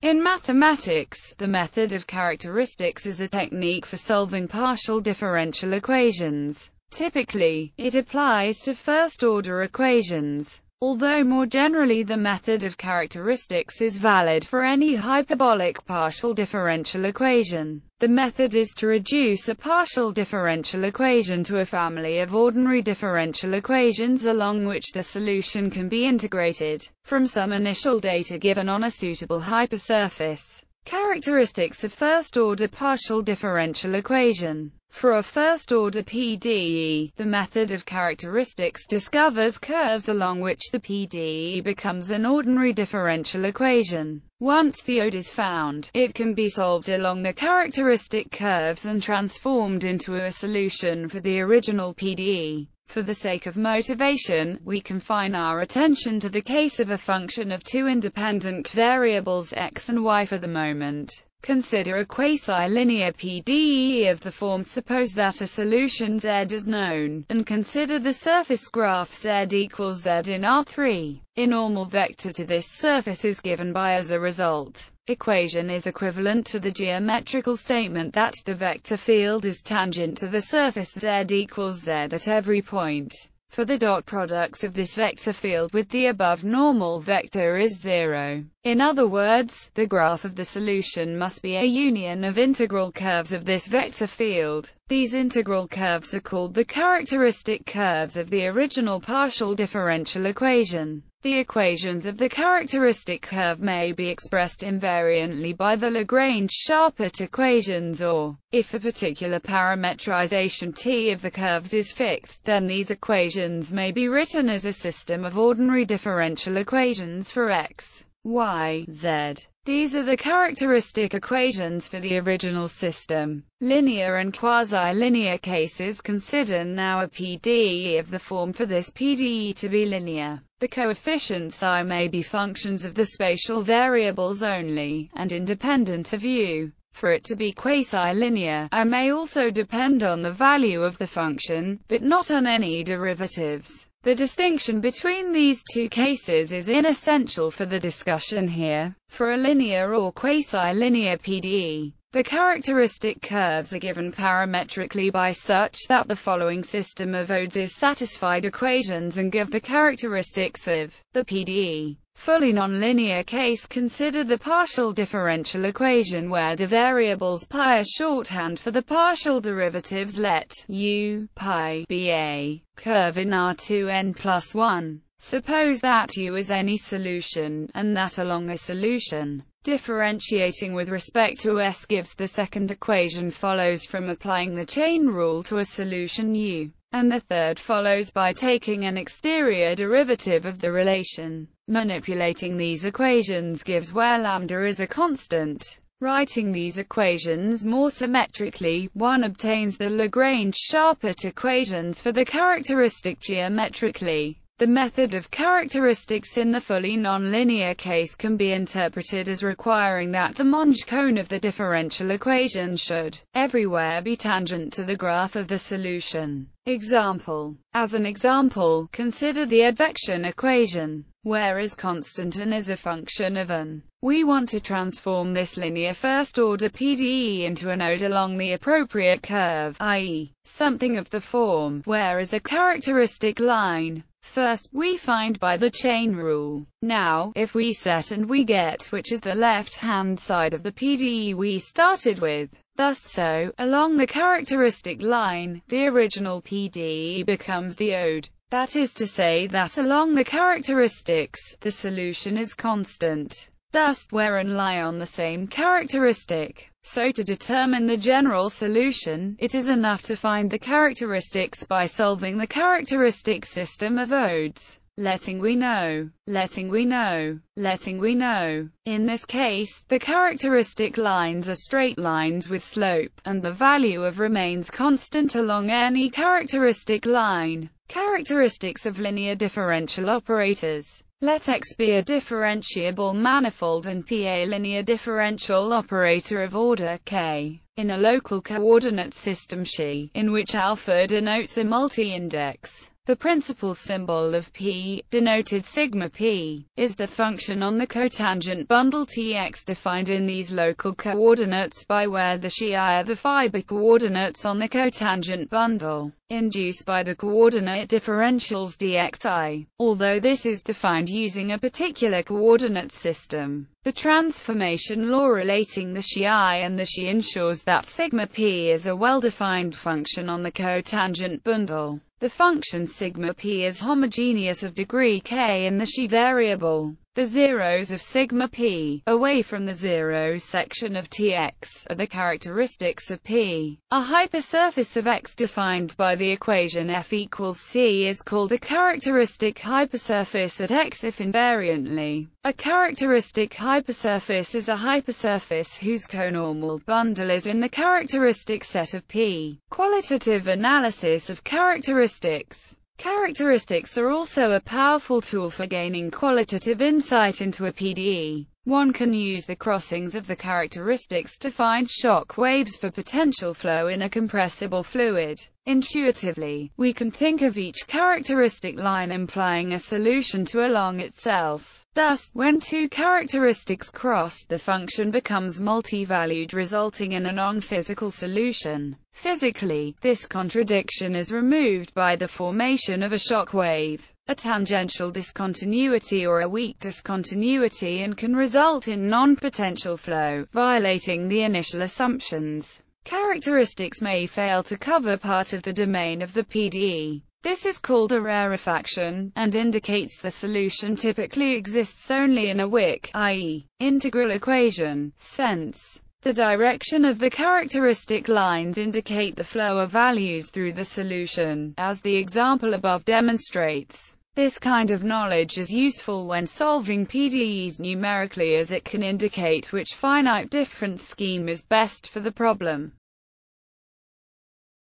In mathematics, the method of characteristics is a technique for solving partial differential equations. Typically, it applies to first-order equations. Although more generally the method of characteristics is valid for any hyperbolic partial differential equation. The method is to reduce a partial differential equation to a family of ordinary differential equations along which the solution can be integrated, from some initial data given on a suitable hypersurface. Characteristics of first-order partial differential equation for a first-order PDE, the method of characteristics discovers curves along which the PDE becomes an ordinary differential equation. Once the ODE is found, it can be solved along the characteristic curves and transformed into a solution for the original PDE. For the sake of motivation, we confine our attention to the case of a function of two independent variables x and y for the moment. Consider a quasi-linear PDE of the form suppose that a solution Z is known, and consider the surface graph Z equals Z in R3. A normal vector to this surface is given by as a result. Equation is equivalent to the geometrical statement that the vector field is tangent to the surface Z equals Z at every point for the dot products of this vector field with the above normal vector is zero. In other words, the graph of the solution must be a union of integral curves of this vector field. These integral curves are called the characteristic curves of the original partial differential equation. The equations of the characteristic curve may be expressed invariantly by the Lagrange-Charpit equations or, if a particular parametrization T of the curves is fixed, then these equations may be written as a system of ordinary differential equations for x, y, z. These are the characteristic equations for the original system. Linear and quasi-linear cases consider now a PDE of the form for this PDE to be linear. The coefficients i may be functions of the spatial variables only, and independent of u. For it to be quasi-linear, i may also depend on the value of the function, but not on any derivatives. The distinction between these two cases is inessential for the discussion here. For a linear or quasi-linear PDE, the characteristic curves are given parametrically by such that the following system of ODEs is satisfied equations and give the characteristics of the PDE fully nonlinear case consider the partial differential equation where the variables pi are shorthand for the partial derivatives let u pi be a. Curve in R2n plus 1. Suppose that u is any solution, and that along a solution, differentiating with respect to s gives the second equation follows from applying the chain rule to a solution u and the third follows by taking an exterior derivative of the relation. Manipulating these equations gives where lambda is a constant. Writing these equations more symmetrically, one obtains the Lagrange-Charpit equations for the characteristic geometrically. The method of characteristics in the fully nonlinear case can be interpreted as requiring that the Monge cone of the differential equation should, everywhere be tangent to the graph of the solution. Example. As an example, consider the advection equation, where is constant and is a function of n. We want to transform this linear first-order PDE into an ode along the appropriate curve, i.e., something of the form, where is a characteristic line. First, we find by the chain rule. Now, if we set and we get which is the left-hand side of the PDE we started with. Thus so, along the characteristic line, the original PDE becomes the ode. That is to say that along the characteristics, the solution is constant. Thus, where and lie on the same characteristic. So to determine the general solution, it is enough to find the characteristics by solving the characteristic system of odes. Letting we know, letting we know, letting we know. In this case, the characteristic lines are straight lines with slope, and the value of remains constant along any characteristic line. Characteristics of linear differential operators. Let X be a differentiable manifold and P a linear differential operator of order k, in a local coordinate system Xi, in which alpha denotes a multi-index. The principal symbol of P, denoted sigma p, is the function on the cotangent bundle Tx defined in these local coordinates by where the xi are the fiber coordinates on the cotangent bundle, induced by the coordinate differentials dxi. Although this is defined using a particular coordinate system, the transformation law relating the xi and the xi ensures that sigma p is a well-defined function on the cotangent bundle. The function sigma p is homogeneous of degree k in the xi variable. The zeros of sigma p, away from the zero section of Tx, are the characteristics of P. A hypersurface of X defined by the equation f equals c is called a characteristic hypersurface at X if invariantly. A characteristic hypersurface is a hypersurface whose conormal bundle is in the characteristic set of P. Qualitative analysis of characteristics Characteristics are also a powerful tool for gaining qualitative insight into a PDE. One can use the crossings of the characteristics to find shock waves for potential flow in a compressible fluid. Intuitively, we can think of each characteristic line implying a solution to along itself. Thus, when two characteristics cross, the function becomes multi-valued resulting in a non-physical solution. Physically, this contradiction is removed by the formation of a shock wave, a tangential discontinuity or a weak discontinuity and can result in non-potential flow, violating the initial assumptions. Characteristics may fail to cover part of the domain of the PDE. This is called a rarefaction, and indicates the solution typically exists only in a weak, i.e., integral equation, sense. The direction of the characteristic lines indicate the flow of values through the solution, as the example above demonstrates. This kind of knowledge is useful when solving PDEs numerically as it can indicate which finite difference scheme is best for the problem.